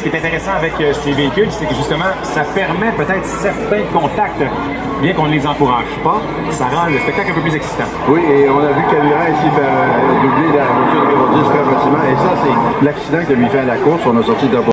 ce qui est intéressant avec euh, ces véhicules, c'est que justement, ça permet peut-être certains contacts, bien qu'on ne les encourage pas, ça rend le spectacle un peu plus excitant. Oui, et on a vu Camara ici faire euh, doubler la voiture de Rodis très facilement. Et ça, c'est l'accident que lui fait à la course. On a sorti de